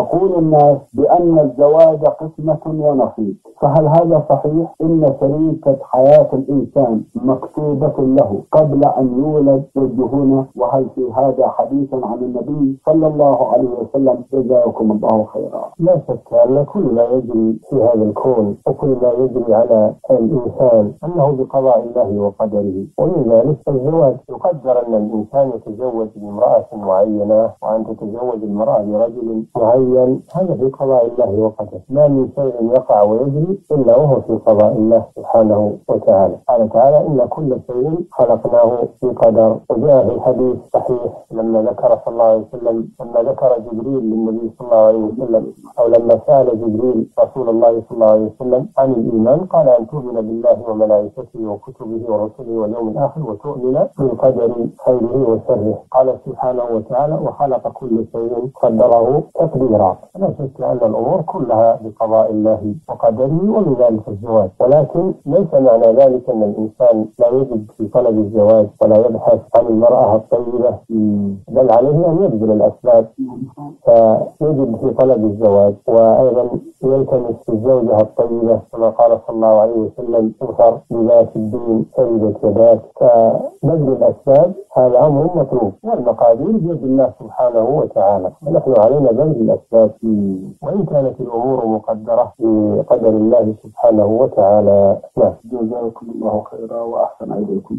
يقول الناس بأن الزواج قسمة ونصيب فهل هذا صحيح؟ إن شريكة حياة الإنسان مكتوبة له قبل أن يولد والدهون وهل في هذا حديث عن النبي صلى الله عليه وسلم؟ جزاكم الله خيرا. لا شك أن كل ما يجري في هذا الكون وكل ما يجري على الإنسان أنه بقضاء الله وقدره. ومن ذلك الزواج. يقدر أن الإنسان يتزوج بامرأة معينة وأن تتزوج المرأة برجل معين. هذا في قضاء الله وقدره ما من شيء يقع ويجري إلا وهو في قضاء الله سبحانه وتعالى. قال تعالى إن كل شيء خلقناه في قدر وجاء في الحديث صحيح لما ذكر صلى الله عليه وسلم لما ذكر جبريل للنبي صلى الله عليه وسلم أو لما سأل جبريل رسول الله صلى الله عليه وسلم عن الإيمان قال أن تؤمن بالله وملائكته وكتبه ورسله واليوم الآخر وتؤمن بالقدر خيره وشره. قال سبحانه وتعالى وخلق كل شيء قدره تقديرا. لا شك أن الأمور كلها بقضاء الله وقدره ومن ذلك الزواج. ولكن ليس معنى ذلك أن الإنسان لا يجد في طلب الزواج ولا يبحث عن المرأة الطيبة. بل عليه أن يبذل الأسباب. فيجد في طلب الزواج. وأيضا يلتمس الزوجة الطيبة كما قال صلى الله عليه وسلم اغفر بذات الدين سيدة يداك فبذل الأسباب هذا أمر مطلوب. والمقادير بيد الله سبحانه وتعالى. ونحن علينا بذل الأسباب. وإن كانت الأمور مقدرة بقدر الله سبحانه وتعالى نعم جزاكم الله خيرا وأحسن إليكم.